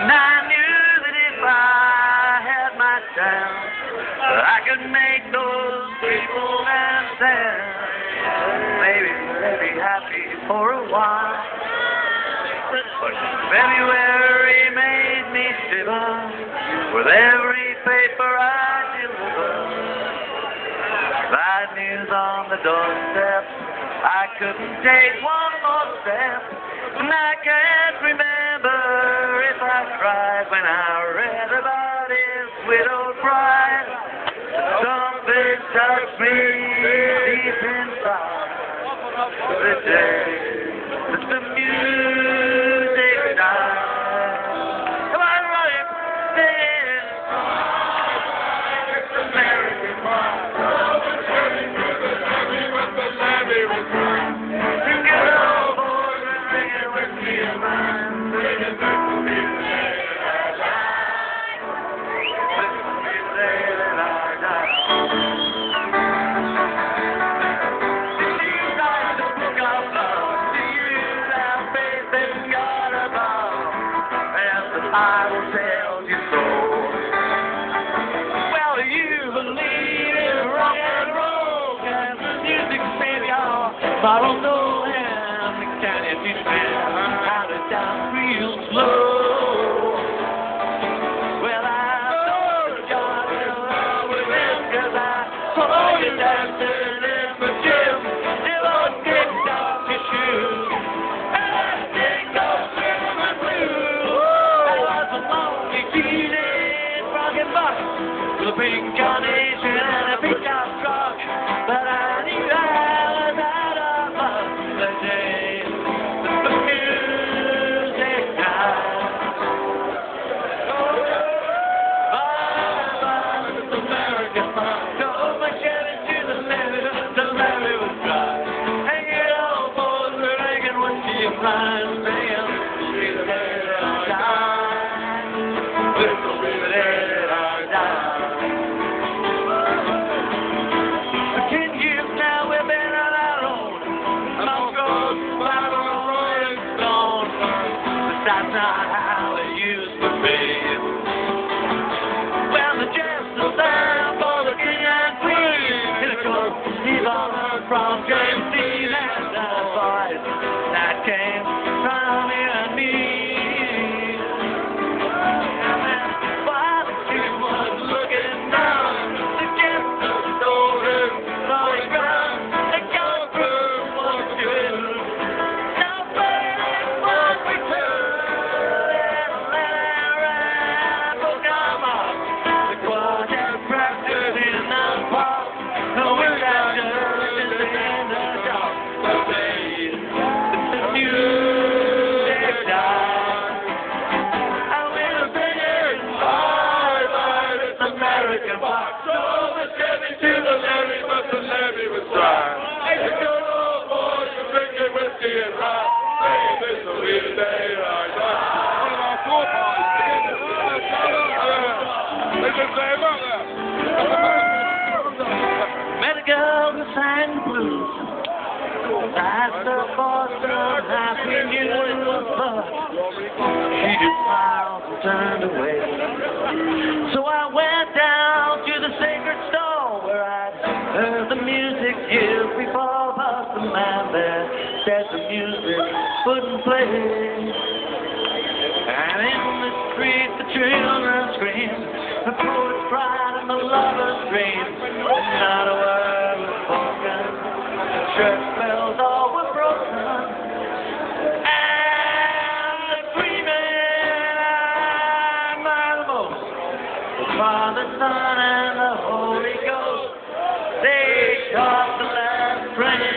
And I knew that if I had my chance, I could make those people dance. dance. Maybe they'd be happy for a while. but February made me shiver with every couldn't take one more step, and I can't remember if I cried when I read about his widowed bride. Something touched me deep inside the day. I will tell you so. Well, you believe in rock and roll, and the music's don't know. reincarnation and a truck, but I knew I was out of. da da. Faster, faster, happy new lover. She just smiled and turned away. So I went down to the sacred stall where I'd heard the music years before, but the man there said the music wouldn't play. And in the street, the children scream, the poets cried, and the lovers dream. Son, and the Holy Ghost. They taught the last friend.